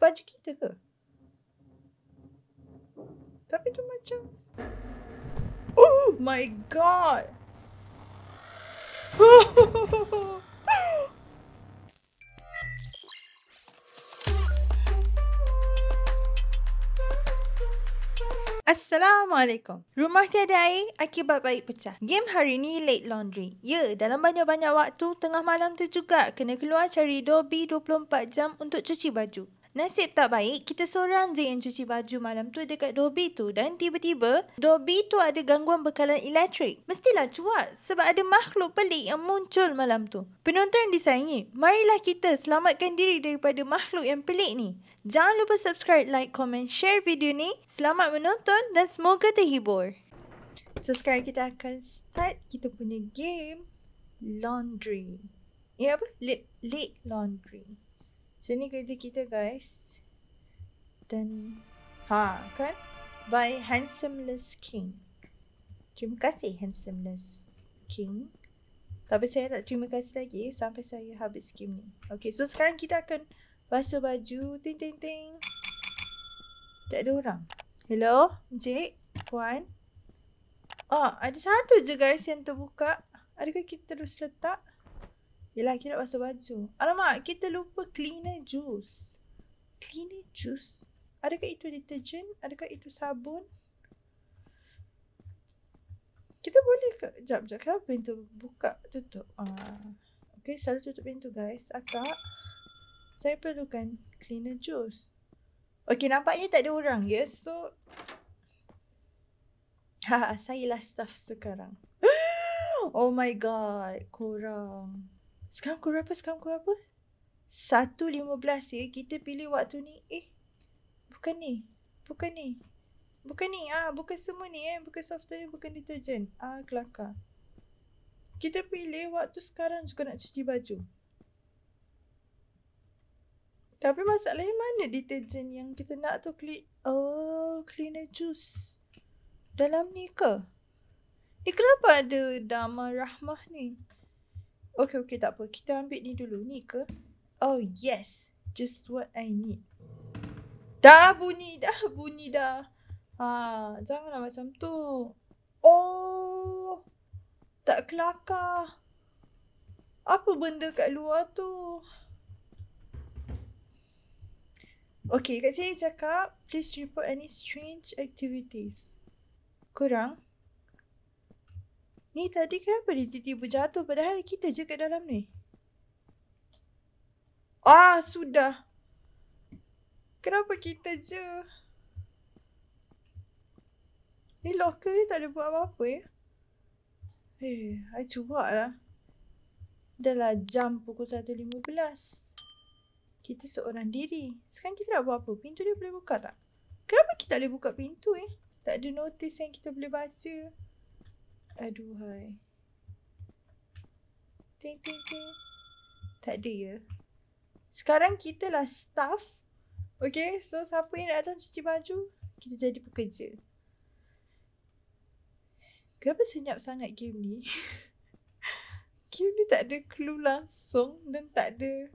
baju kita ke? Tapi tu macam Oh my god. Assalamualaikum. Rumah tiada air akibat baik pecah. Game hari ni late laundry. Ya, dalam banyak-banyak waktu tengah malam tu juga kena keluar cari Dobby 24 jam untuk cuci baju. Nasib tak baik, kita seorang je yang cuci baju malam tu dekat Dobby tu dan tiba-tiba Dobby tu ada gangguan bekalan elektrik. Mestilah cuak sebab ada makhluk pelik yang muncul malam tu. Penonton yang disayangi, marilah kita selamatkan diri daripada makhluk yang pelik ni. Jangan lupa subscribe, like, comment, share video ni. Selamat menonton dan semoga terhibur. So sekarang kita akan start kita punya game laundry. Ya apa? Late, late laundry. So ni kerja kita guys. Dan ha kan by Handsomeless King. Terima kasih Handsomeless King. Tapi saya tak terima kasih lagi sampai saya habis game ni. Okay, so sekarang kita akan basuh baju. Ting ting ting. Tak ada orang. Hello, Encik, Puan. Oh, ada satu je guys yang terbuka. Adakah kita terus letak? Yelah, kita nak basuh baju. Alamak, kita lupa cleaner juice. Cleaner juice? Adakah itu deterjen? Adakah itu sabun? Kita boleh ke? Sekejap, sekejap. Kenapa pintu buka, tutup? Ah. Okay, selalu tutup pintu guys. Akak, saya perlukan cleaner juice. Okay, nampaknya tak ada orang ya. So, ha, saya lah staff sekarang. oh my god, kurang. Sekarang pukul berapa? Sekarang pukul berapa? Satu lima belas ya. Kita pilih waktu ni. Eh. Bukan ni. Bukan ni. Bukan ni. Ah, bukan semua ni eh. Bukan software ni. Bukan deterjen. Ah, kelakar. Kita pilih waktu sekarang juga nak cuci baju. Tapi masalahnya mana deterjen yang kita nak tu klik. Oh, cleaner juice. Dalam ni ke? Ni kenapa ada Dama Rahmah ni? Okay, okay, tak apa. Kita ambil ni dulu. Ni ke? Oh, yes. Just what I need. Dah bunyi, dah bunyi dah. Ha, janganlah macam tu. Oh, tak kelakar. Apa benda kat luar tu? Okay, kat sini cakap, please report any strange activities. Kurang? Ni tadi kenapa dia tiba-tiba jatuh padahal kita je kat dalam ni? Ah, sudah. Kenapa kita je? Ni locker ni tak ada buat apa-apa ya? Eh, I cuba lah. Dah lah jam pukul 1.15. Kita seorang diri. Sekarang kita nak buat apa? Pintu dia boleh buka tak? Kenapa kita tak boleh buka pintu eh? Tak ada notis yang kita boleh baca. Aduhai. Ting ting ting. Tak ada ya. Sekarang kita lah staff. Okay, so siapa yang datang cuci baju, kita jadi pekerja. Kenapa senyap sangat game ni? game ni tak ada clue langsung dan tak ada...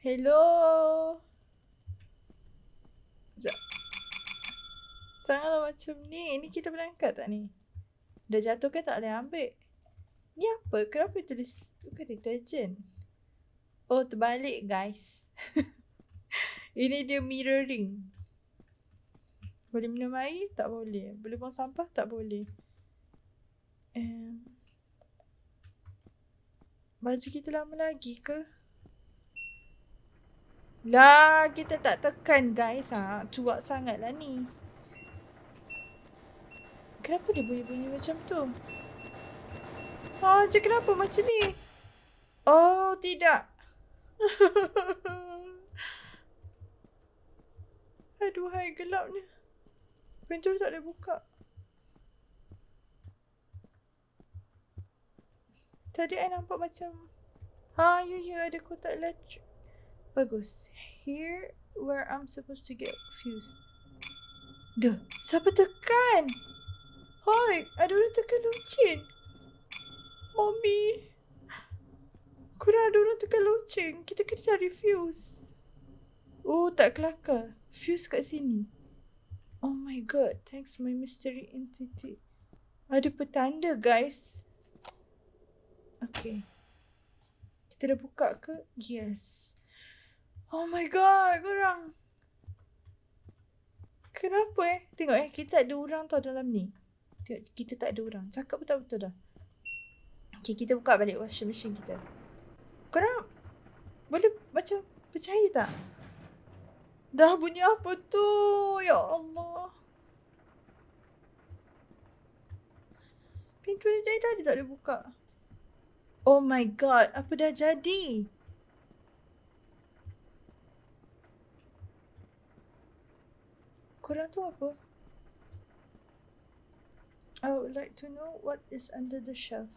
Hello? Sekejap. Janganlah macam ni. Ni kita boleh angkat tak ni? Dah jatuh kan tak boleh ambil. Ni apa? Kenapa tulis bukan deterjen? Oh, terbalik guys. Ini dia mirroring. Boleh minum air? Tak boleh. Boleh buang sampah? Tak boleh. Um, baju kita lama lagi ke? Lah, kita tak tekan guys. Ha. Cuak sangat lah ni. Kenapa dia bunyi-bunyi macam tu? Oh, je kenapa macam ni? Oh, tidak. Aduh, hai gelapnya. Pintu tak boleh buka. Tadi saya nampak macam... Ha, ya, ya, ada kotak elektrik. Bagus. Here, where I'm supposed to get fused. Duh, siapa tekan? Hai, ada orang tekan loceng. Mommy. Kurang ada orang tekan loceng. Kita kena cari fuse. tak kelakar. Fuse kat sini. Oh my god. Thanks my mystery entity. Ada petanda guys. Okay. Kita dah buka ke? Yes. Oh my god. Korang. Kenapa eh? Tengok eh. Kita ada orang tau dalam ni. Tengok. Kita tak ada orang. Cakap betul-betul dah. Okay. Kita buka balik washing machine kita. Korang. Boleh macam percaya tak? Dah bunyi apa tu? Ya Allah. Pintu ni dari tadi tak ada buka. Oh my god, apa dah jadi? Korang tu apa? I would like to know what is under the shelf.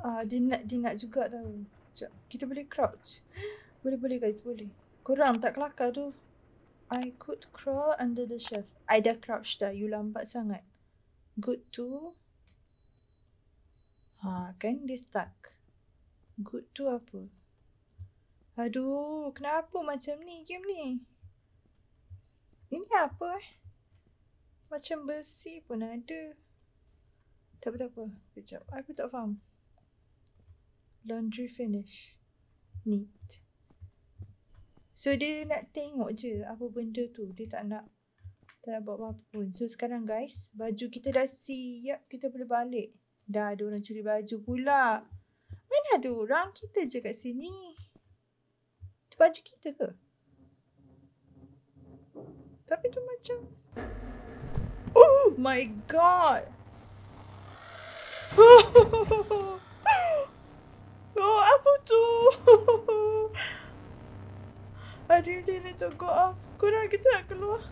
Ah, dia nak dia nak juga tahu. Sekejap, kita boleh crouch. Boleh boleh guys, boleh. Korang tak kelakar tu. I could crawl under the shelf. I dah crouch dah, you lambat sangat. Good to Ha, kan dia stuck. Good tu apa? Aduh, kenapa macam ni game ni? Ini apa eh? Macam besi pun ada. Tak apa, tak apa. Sekejap. Aku tak faham. Laundry finish. Neat. So dia nak tengok je apa benda tu. Dia tak nak tak nak buat apa-apa pun. So sekarang guys, baju kita dah siap. Kita boleh balik. Dah ada orang curi baju pula. Mana ada orang? Kita je kat sini. Baju kita ke? Tapi tu macam... My god! oh, apa tu? I really need to go off. Korang kita nak keluar.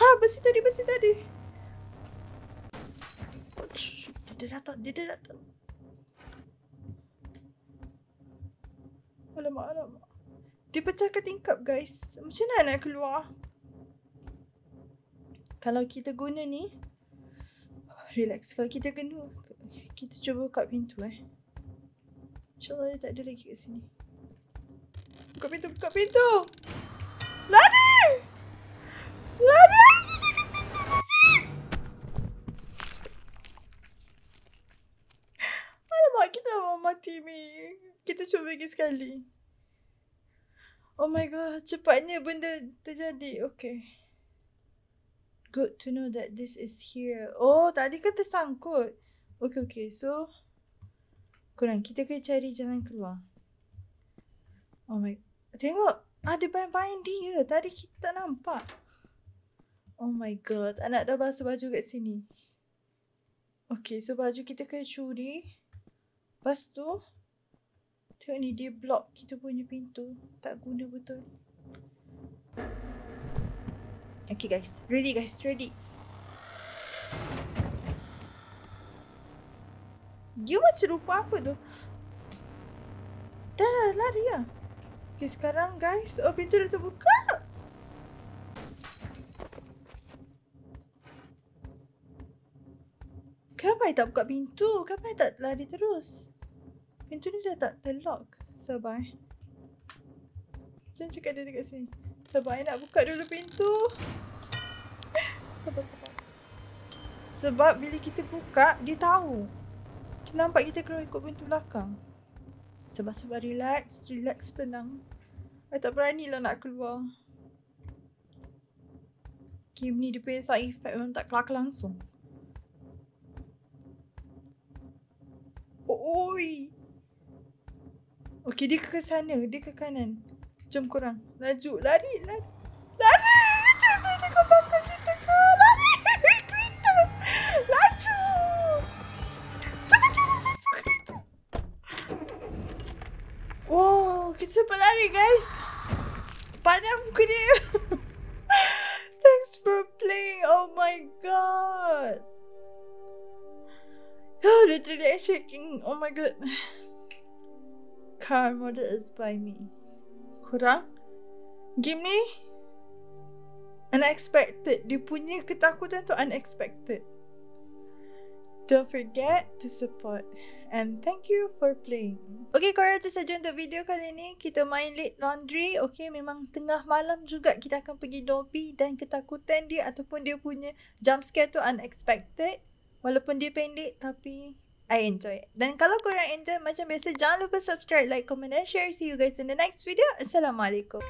Ha, besi tadi, besi tadi. dia datang, dia dah datang. Alamak, alamak. Dia pecahkan tingkap guys. Macam mana nak keluar? Kalau kita guna ni. Relax. Kalau kita kena. Kita cuba buka pintu eh. InsyaAllah dia tak ada lagi kat sini. Buka pintu, buka pintu. Lari! Lari! mati Mi. Kita cuba lagi sekali. Oh my god, cepatnya benda terjadi. Okay. Good to know that this is here. Oh, tadi kan tersangkut. Okay, okay. So, kurang. Kita kena cari jalan keluar. Oh my. Tengok. Ada bayang-bayang dia. Tadi kita nampak. Oh my god. Anak dah basuh baju kat sini. Okay, so baju kita kena curi. Lepas tu Tengok ni dia block kita punya pintu Tak guna betul Okay guys Ready guys Ready Dia macam rupa apa tu Dah lah lari lah Okay sekarang guys Oh pintu dah terbuka Kenapa I tak buka pintu? Kenapa I tak lari terus? Pintu ni dah tak terlock. Sabar eh. Jangan cakap dia dekat sini. Sabar nak buka dulu pintu. Sabar sabar. Sebab bila kita buka, dia tahu. Dia nampak kita keluar ikut pintu belakang. Sabar sabar relax, relax tenang. I tak berani lah nak keluar. Game ni dia punya side effect memang tak kelak langsung. Oh, oi. Okey, dia ke sana. Dia ke kanan. Jom korang. Laju. Lari. Lari. Lari. Kita. Cepat lari guys. Panas muka dia. Thanks for playing. Oh my god. Oh, literally shaking. Oh my god car model is by me. Kurang? Game ni? Unexpected. Dia punya ketakutan tu unexpected. Don't forget to support. And thank you for playing. Okay, korang itu saja untuk video kali ni. Kita main late laundry. Okay, memang tengah malam juga kita akan pergi Dobby dan ketakutan dia ataupun dia punya jump scare tu unexpected. Walaupun dia pendek tapi I enjoy it. Dan kalau korang enjoy macam biasa, jangan lupa subscribe, like, comment dan share. See you guys in the next video. Assalamualaikum.